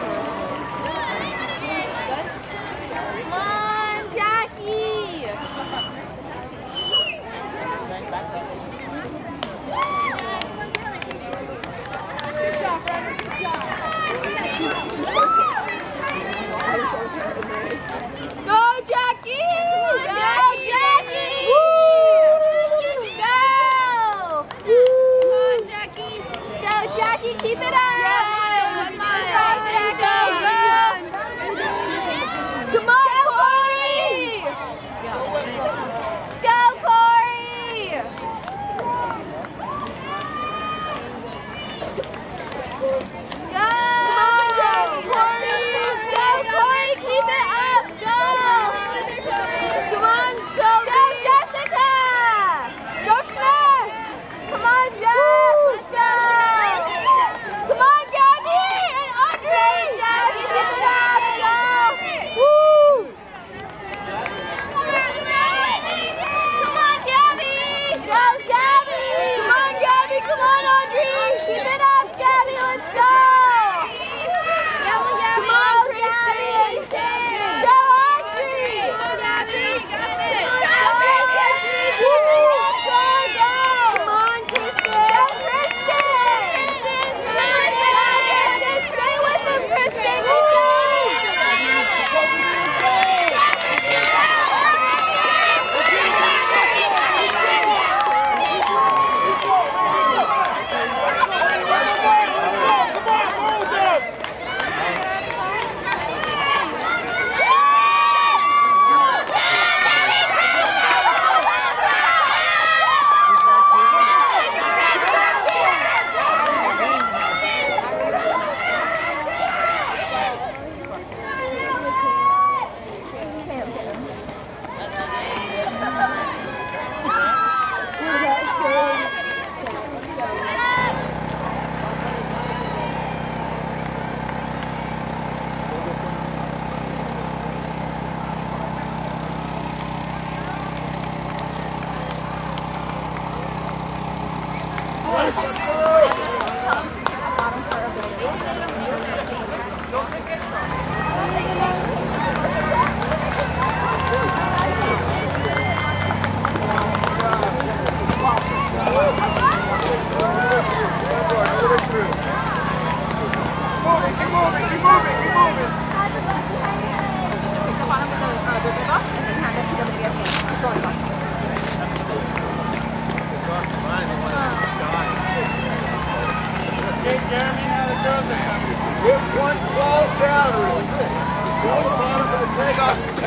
ああ。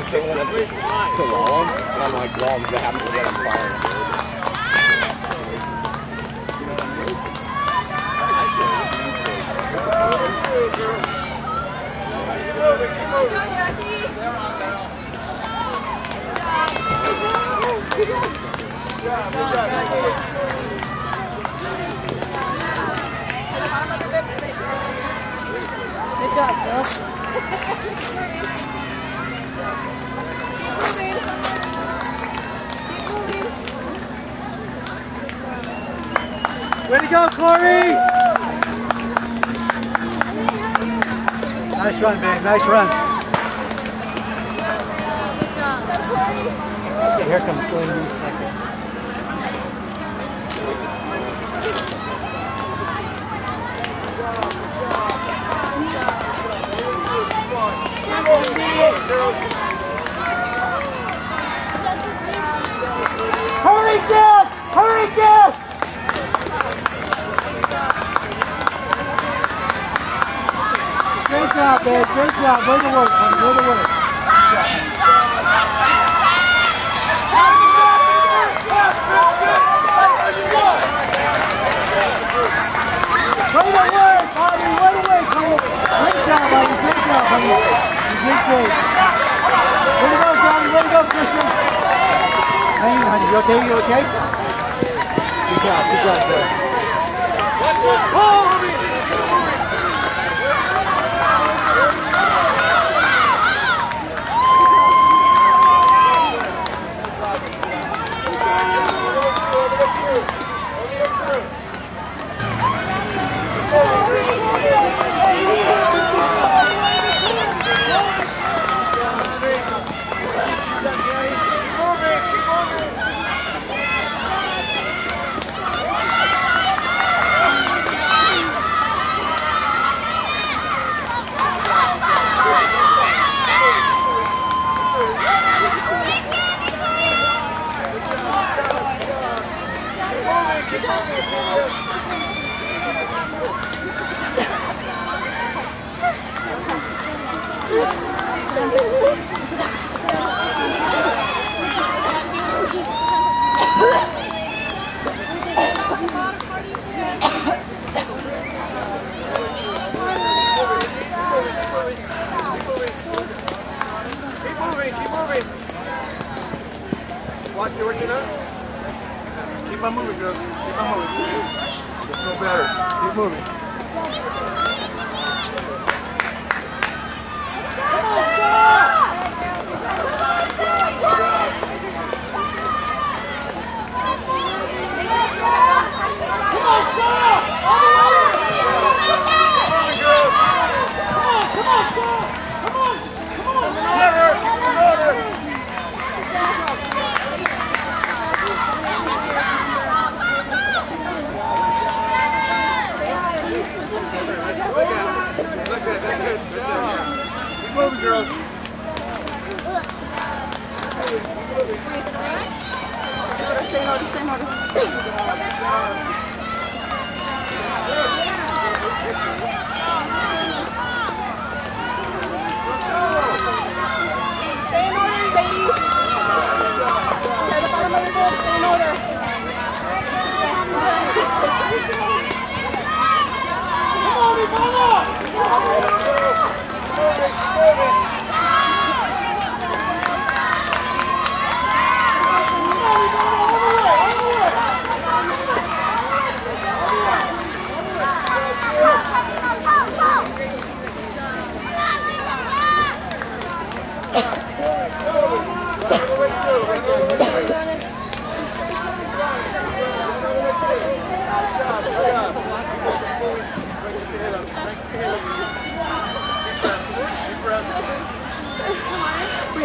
say one up to, to Lallum, and I'm like, Lallum, that happens to get on fire. Good job, Phil. Way to go, Corey! Nice run, babe. Nice run. Okay, here comes Glenn Hughes second. Hurry, Jeff! Hurry, Jeff! Job, babe. Great job. Way to work, honey. Way to work. Way to work, honey. Way to work, honey. Great job, honey. Great job, honey. You did great. Way to go, Johnny. Way to go, Christian. On, honey. You okay? You okay? Good job. Good job, babe. Watch this. Oh, homie. Keep moving, keep moving. Watch Georgina. Keep on moving, girls. Keep on moving. Gets no better. Keep moving. Let her. Let her. Look at it. Look at that. Good. Good job. Keep moving, girls. Stay in order, ladies. Try the bottom of your boat. Stay in order.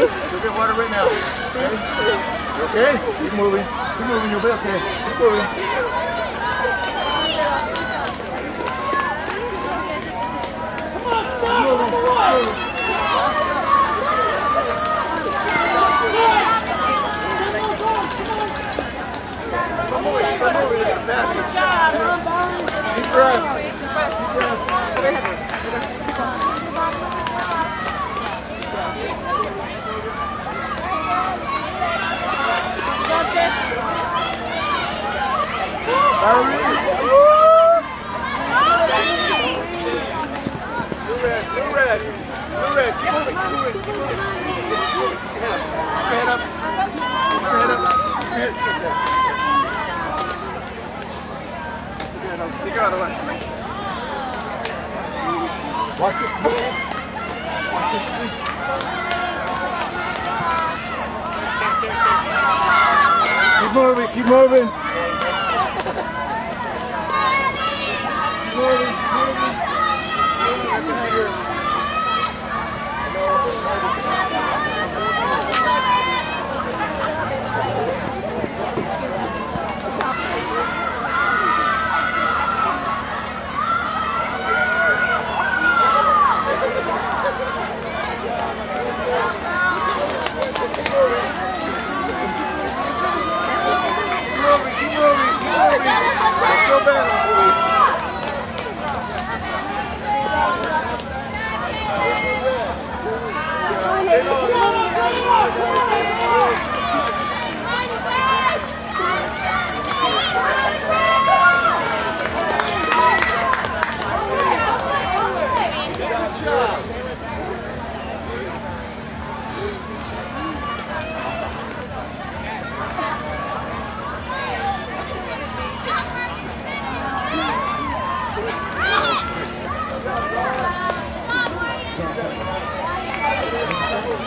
You'll get water right now. Okay? You okay? Keep moving. Keep moving. You'll be okay. Keep moving. Keep moving. Keep moving. It's fast. Deep breath. Valerie. Blue red. Blue red. Blue red. Keep moving. Keep moving. Keep moving. Keep your head up. Keep your head up. Keep your head up. Keep your head up. Keep your head up. Take her out of the way. Watch it. Watch it. please. Keep moving. Keep moving. Keep moving. Keep moving. Right behind her.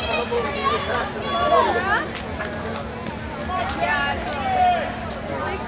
Keep moving. Keep moving.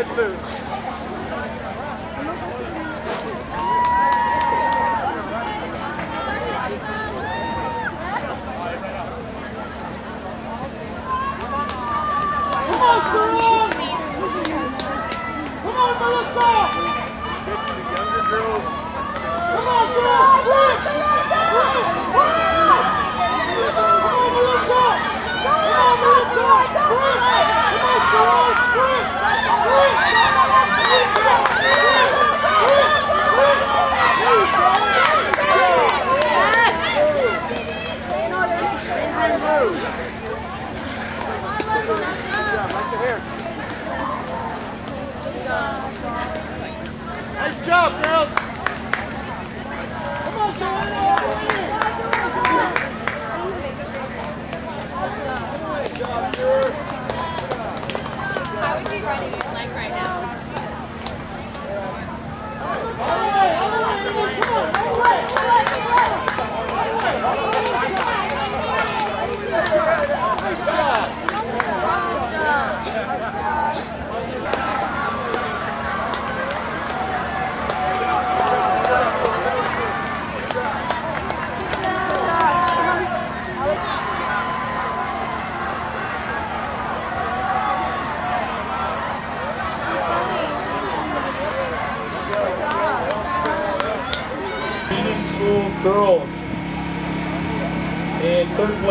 red blue,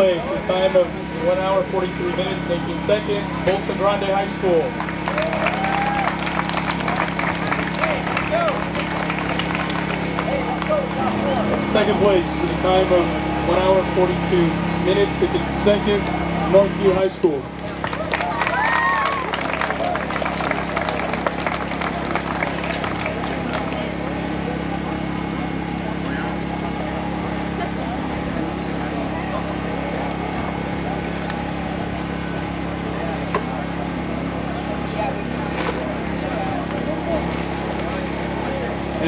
place, a time of 1 hour 43 minutes and 18 seconds, Bolsa Grande High School. Second place with a time of 1 hour 42 minutes 50 seconds, Northview High School.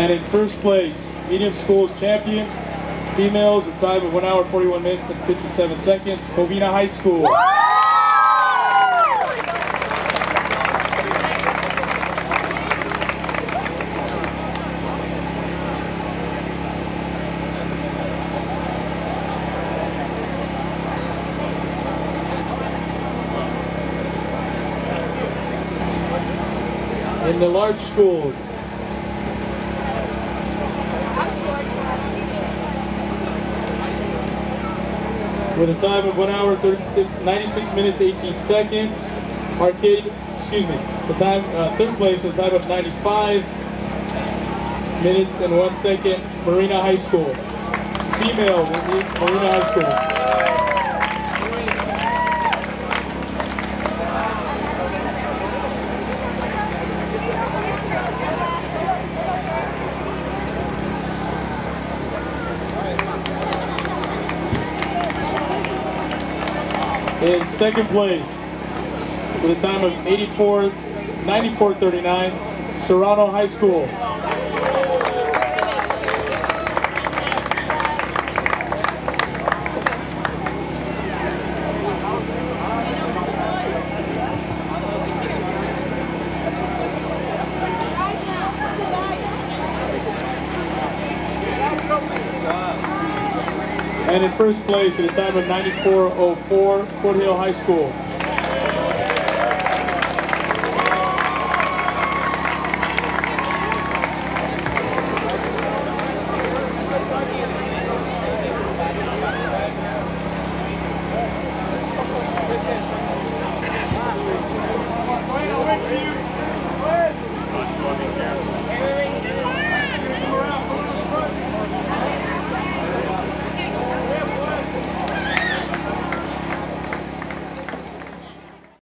And in first place, medium schools champion, females, a time of 1 hour 41 minutes and 57 seconds, Covina High School. In the large schools, with a time of 1 hour 36, 96 minutes 18 seconds. Arcade, excuse me, the time, uh, third place with a time of 95 minutes and 1 second. Marina High School. Female, Marina High School. In second place, with a time of 84, 94.39, Serrano High School. And in first place, with a time of 94.04, Foothill High School.